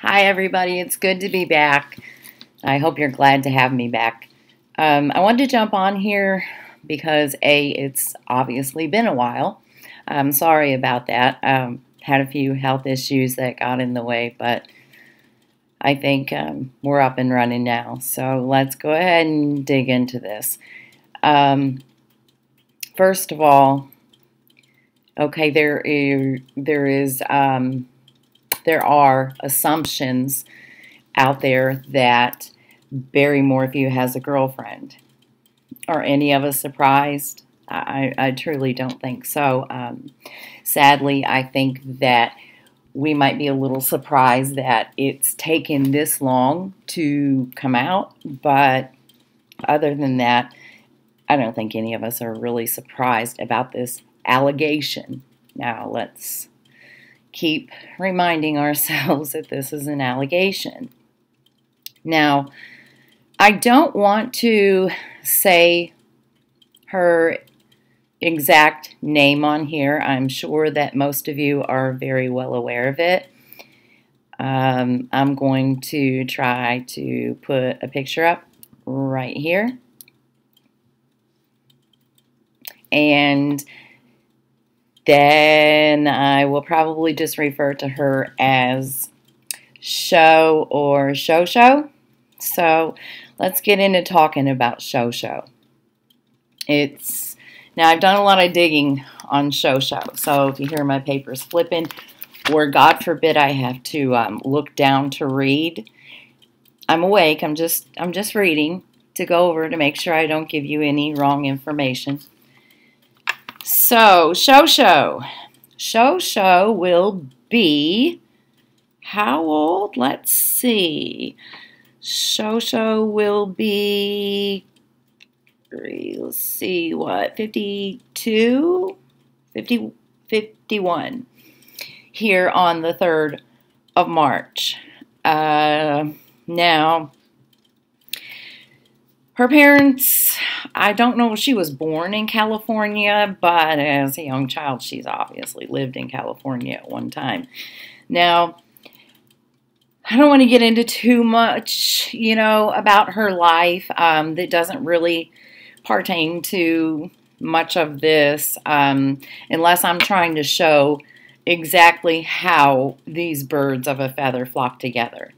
Hi, everybody. It's good to be back. I hope you're glad to have me back. Um, I wanted to jump on here because, A, it's obviously been a while. I'm sorry about that. Um, had a few health issues that got in the way, but I think um, we're up and running now. So let's go ahead and dig into this. Um, first of all, okay, there is, there is um, there are assumptions out there that Barry Morphew has a girlfriend. Are any of us surprised? I, I truly don't think so. Um, sadly, I think that we might be a little surprised that it's taken this long to come out, but other than that, I don't think any of us are really surprised about this allegation. Now, let's keep reminding ourselves that this is an allegation. Now, I don't want to say her exact name on here. I'm sure that most of you are very well aware of it. Um, I'm going to try to put a picture up right here. And then I will probably just refer to her as Show or Show Show. So let's get into talking about Show Show. It's now I've done a lot of digging on Show Show. So if you hear my papers flipping, or God forbid I have to um, look down to read, I'm awake. I'm just I'm just reading to go over to make sure I don't give you any wrong information. So Show Show, Show Show will be how old? Let's see. Show Show will be let's see, what, 52? 50, 51 here on the 3rd of March. Uh, now, her parents, I don't know if she was born in California, but as a young child, she's obviously lived in California at one time. Now, I don't want to get into too much, you know, about her life um, that doesn't really pertain to much of this um, unless I'm trying to show exactly how these birds of a feather flock together.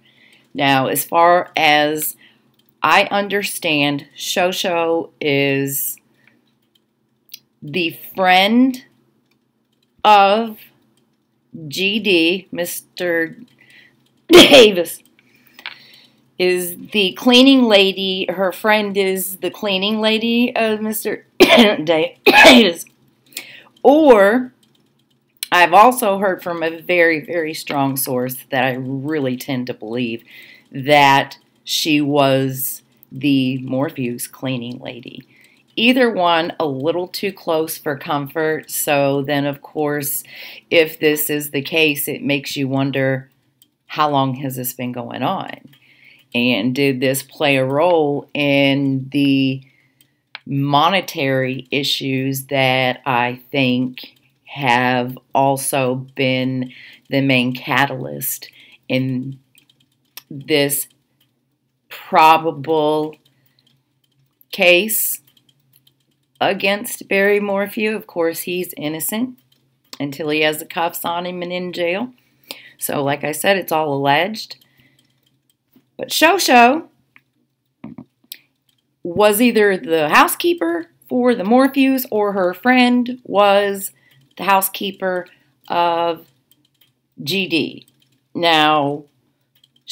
Now, as far as I understand, Shosho is the friend of GD, Mr. Davis is the cleaning lady. Her friend is the cleaning lady of Mr. Davis. Or I've also heard from a very, very strong source that I really tend to believe that she was the Morphew's cleaning lady. Either one a little too close for comfort. So then, of course, if this is the case, it makes you wonder how long has this been going on? And did this play a role in the monetary issues that I think have also been the main catalyst in this probable case against Barry Morphew. Of course, he's innocent until he has the cuffs on him and in jail. So, like I said, it's all alleged. But Shosho was either the housekeeper for the Morphews or her friend was the housekeeper of GD. Now,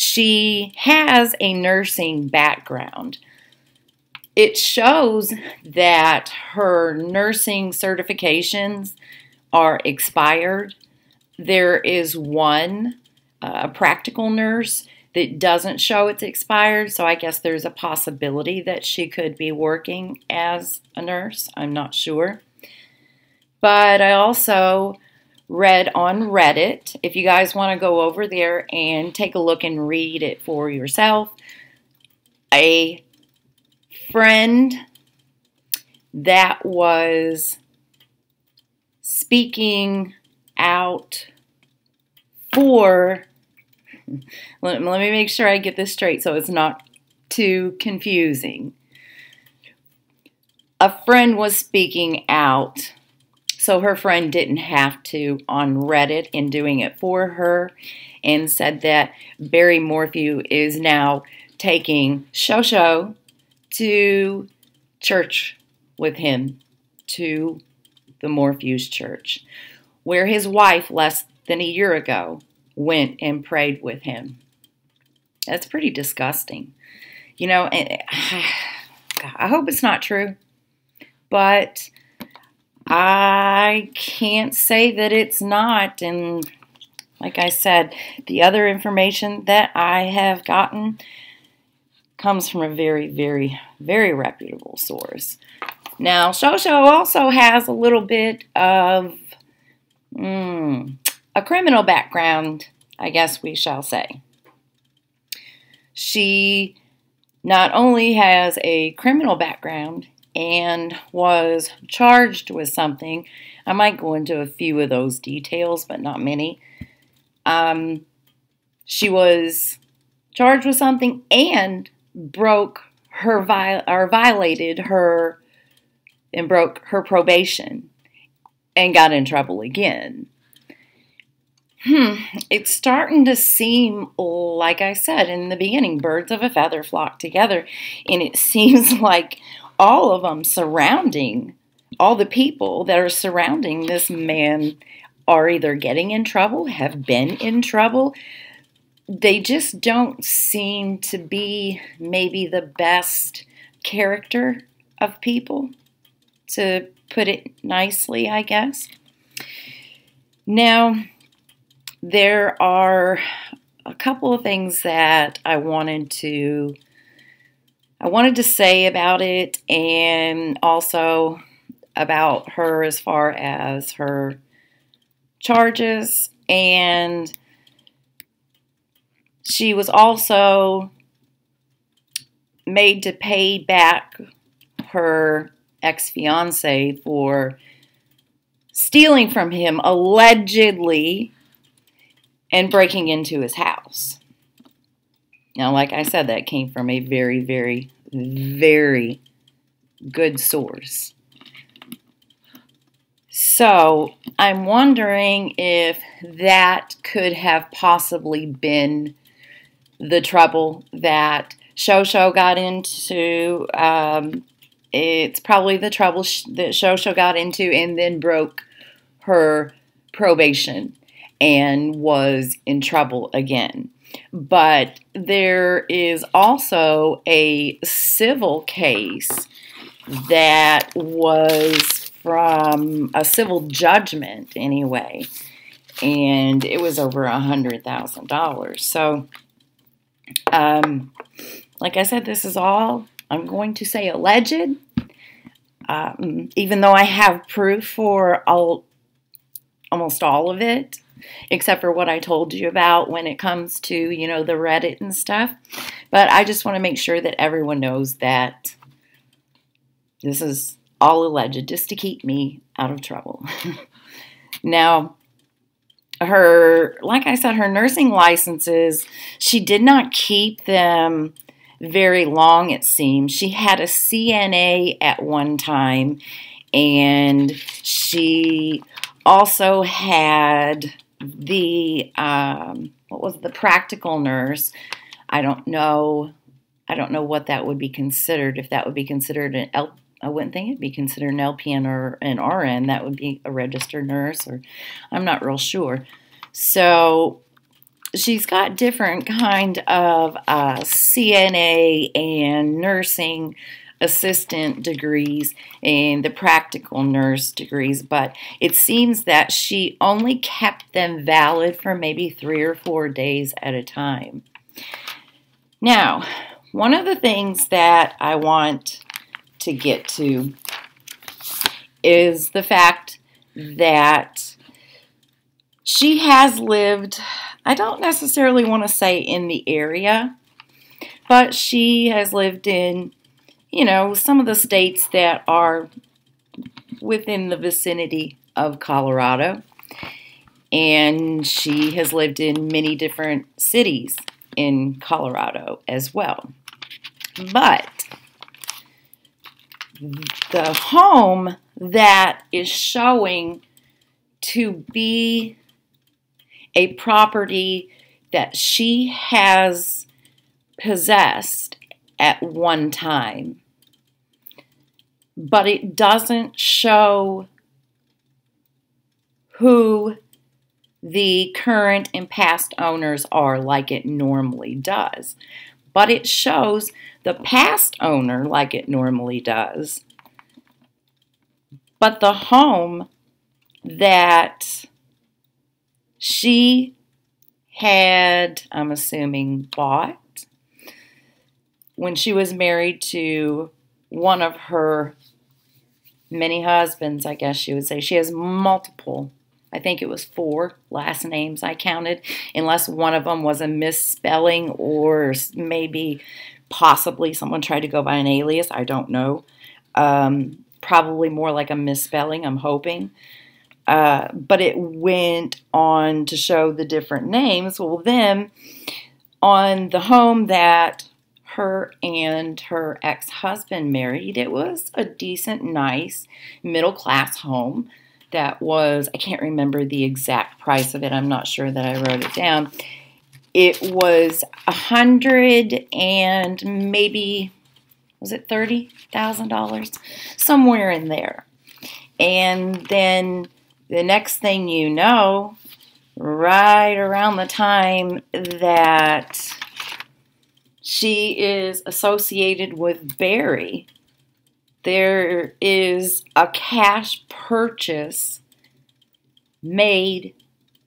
she has a nursing background. It shows that her nursing certifications are expired. There is one, a uh, practical nurse, that doesn't show it's expired. So I guess there's a possibility that she could be working as a nurse. I'm not sure. But I also read on Reddit. If you guys want to go over there and take a look and read it for yourself, a friend that was speaking out for let, let me make sure I get this straight so it's not too confusing. A friend was speaking out, so her friend didn't have to on Reddit in doing it for her, and said that Barry Morphew is now taking Shosho to church with him, to the Morphews church, where his wife, less than a year ago, went and prayed with him. That's pretty disgusting. You know, I hope it's not true, but I can't say that it's not. And like I said, the other information that I have gotten comes from a very, very, very reputable source. Now, Shosho also has a little bit of mm, a criminal background, I guess we shall say. She not only has a criminal background and was charged with something, I might go into a few of those details, but not many. Um, she was charged with something and broke her viol- or violated her and broke her probation and got in trouble again. Hmm, it's starting to seem like I said in the beginning, birds of a feather flock together, and it seems like all of them surrounding all the people that are surrounding this man are either getting in trouble, have been in trouble. They just don't seem to be maybe the best character of people, to put it nicely, I guess. Now, there are a couple of things that I wanted to I wanted to say about it and also about her as far as her charges and she was also made to pay back her ex-fiance for stealing from him allegedly and breaking into his house. Now, like I said, that came from a very, very, very good source. So I'm wondering if that could have possibly been the trouble that Shosho got into. Um, it's probably the trouble that Shosho got into and then broke her probation and was in trouble again. But there is also a civil case that was from a civil judgment, anyway, and it was over a hundred thousand dollars. So, um, like I said, this is all I'm going to say alleged. Um, even though I have proof for all, almost all of it, except for what I told you about when it comes to, you know, the Reddit and stuff. But I just want to make sure that everyone knows that this is all alleged just to keep me out of trouble. now, her, like I said, her nursing licenses, she did not keep them very long, it seems. She had a CNA at one time, and she also had the um, what was the practical nurse. I don't know. I don't know what that would be considered. If that would be considered an L, I wouldn't think it'd be considered an LPN or an RN. That would be a registered nurse, or I'm not real sure. So she's got different kind of uh, CNA and nursing assistant degrees and the practical nurse degrees, but it seems that she only kept them valid for maybe three or four days at a time. Now, one of the things that I want to get to is the fact that she has lived, I don't necessarily want to say in the area, but she has lived in you know, some of the states that are within the vicinity of Colorado. and she has lived in many different cities in Colorado as well. But the home that is showing to be a property that she has possessed at one time, but it doesn't show who the current and past owners are like it normally does. But it shows the past owner like it normally does. But the home that she had, I'm assuming, bought when she was married to one of her many husbands, I guess she would say. She has multiple I think it was four last names I counted, unless one of them was a misspelling or maybe possibly someone tried to go by an alias. I don't know. Um, probably more like a misspelling, I'm hoping. Uh, but it went on to show the different names. Well, then on the home that her and her ex husband married, it was a decent, nice, middle class home that was, I can't remember the exact price of it. I'm not sure that I wrote it down. It was a hundred and maybe, was it $30,000? Somewhere in there. And then the next thing you know, right around the time that she is associated with Barry, there is a cash purchase made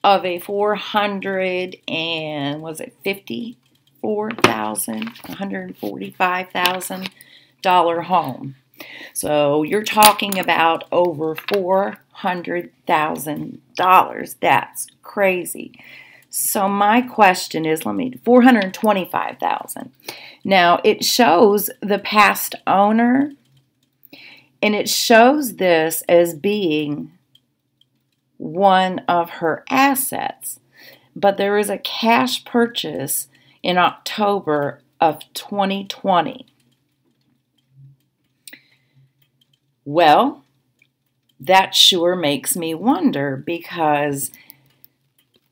of a 400 and was it 54,000 145,000 dollar home. So you're talking about over $400,000 that's crazy so my question is let me 425,000 now it shows the past owner and it shows this as being one of her assets. But there is a cash purchase in October of 2020. Well, that sure makes me wonder because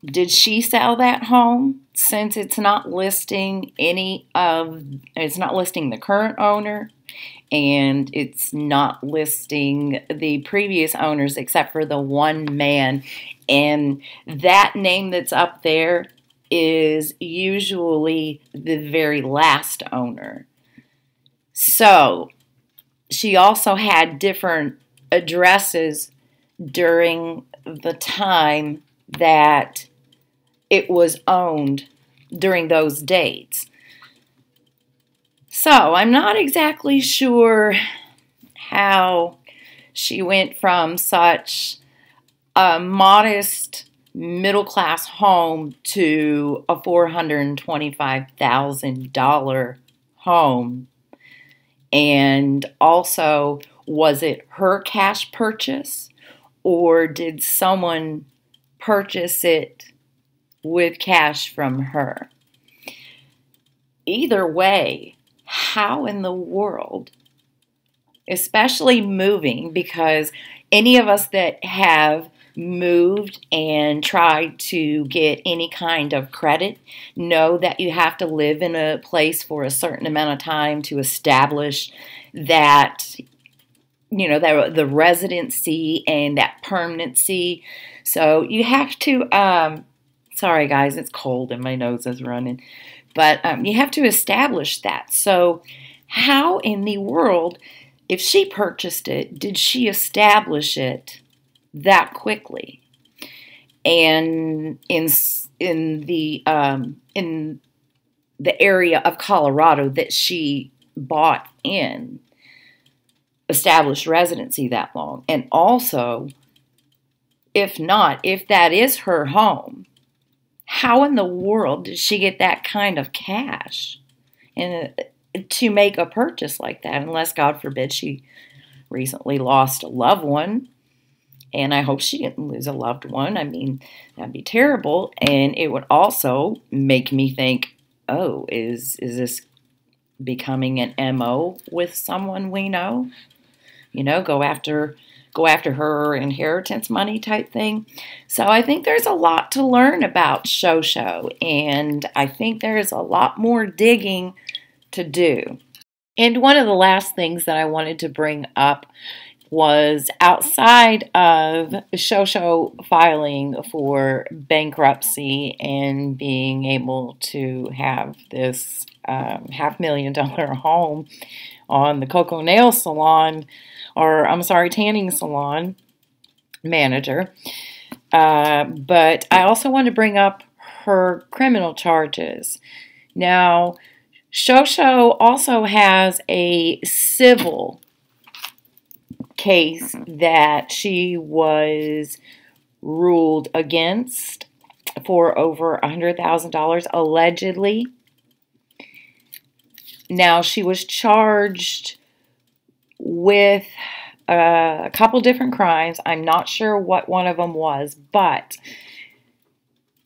did she sell that home since it's not listing any of it's not listing the current owner and it's not listing the previous owners except for the one man. And that name that's up there is usually the very last owner. So she also had different addresses during the time that it was owned during those dates. So I'm not exactly sure how she went from such a modest middle class home to a $425,000 home. And also, was it her cash purchase or did someone purchase it with cash from her? Either way, how in the world, especially moving, because any of us that have moved and tried to get any kind of credit know that you have to live in a place for a certain amount of time to establish that you know that the residency and that permanency so you have to um sorry guys it's cold and my nose is running but um, you have to establish that. So, how in the world, if she purchased it, did she establish it that quickly? And in in the um, in the area of Colorado that she bought in, established residency that long, and also, if not, if that is her home, how in the world did she get that kind of cash and to make a purchase like that unless god forbid she recently lost a loved one And I hope she didn't lose a loved one. I mean, that'd be terrible. And it would also make me think, oh, is is this becoming an MO with someone we know? You know, go after go after her inheritance money type thing. So I think there's a lot to learn about Shosho, and I think there's a lot more digging to do. And one of the last things that I wanted to bring up was outside of Shosho filing for bankruptcy and being able to have this um, half million dollar home on the Coco Nail Salon or I'm sorry, tanning salon manager. Uh, but I also want to bring up her criminal charges. Now, Shosho also has a civil case that she was ruled against for over $100,000 allegedly. Now, she was charged with uh, a couple different crimes. I'm not sure what one of them was, but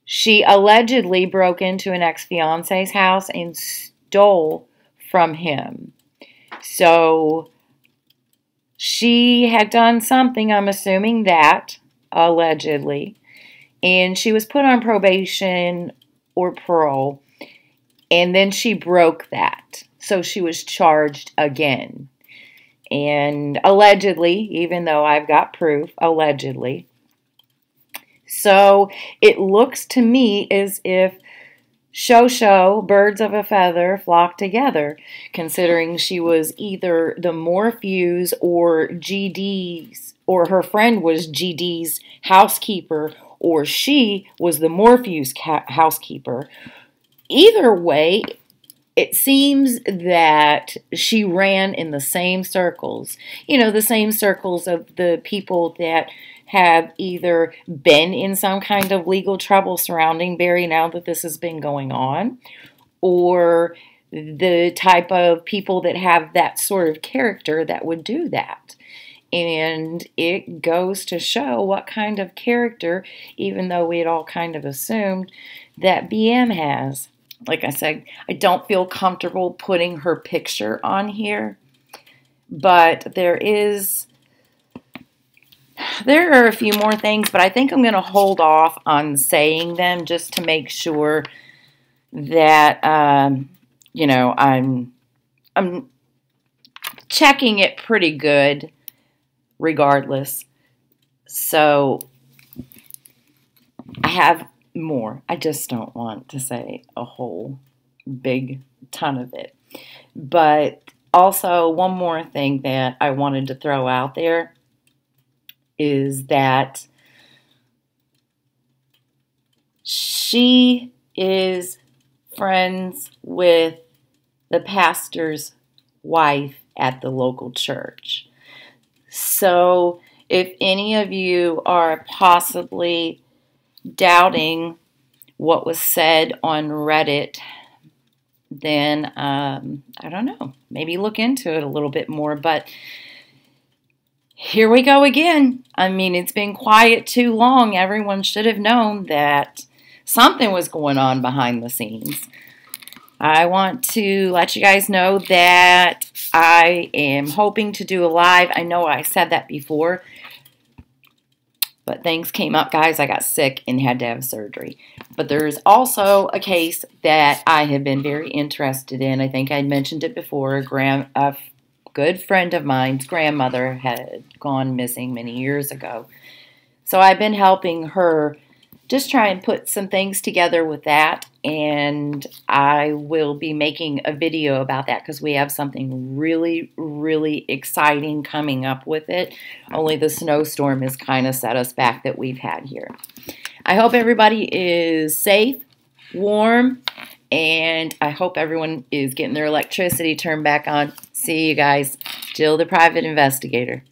she allegedly broke into an ex fiance's house and stole from him. So she had done something, I'm assuming that, allegedly, and she was put on probation or parole, and then she broke that. So she was charged again. And allegedly, even though I've got proof, allegedly. So it looks to me as if Shosho, birds of a feather, flock together, considering she was either the Morphews or GD's, or her friend was GD's housekeeper, or she was the Morphews housekeeper. Either way, it seems that she ran in the same circles, you know, the same circles of the people that have either been in some kind of legal trouble surrounding Barry now that this has been going on, or the type of people that have that sort of character that would do that. And it goes to show what kind of character, even though we had all kind of assumed, that BM has like I said, I don't feel comfortable putting her picture on here, but there is there are a few more things, but I think I'm going to hold off on saying them just to make sure that um, you know I'm I'm checking it pretty good regardless. So I have more. I just don't want to say a whole big ton of it. But also, one more thing that I wanted to throw out there is that she is friends with the pastor's wife at the local church. So, if any of you are possibly doubting what was said on Reddit, then um, I don't know. Maybe look into it a little bit more. But here we go again. I mean, it's been quiet too long. Everyone should have known that something was going on behind the scenes. I want to let you guys know that I am hoping to do a live. I know I said that before, but things came up, guys. I got sick and had to have surgery. But there's also a case that I have been very interested in. I think I mentioned it before. A, grand, a good friend of mine's grandmother had gone missing many years ago. So I've been helping her just try and put some things together with that. And I will be making a video about that because we have something really, really exciting coming up with it. Only the snowstorm has kind of set us back that we've had here. I hope everybody is safe, warm, and I hope everyone is getting their electricity turned back on. See you guys. Jill, the private investigator.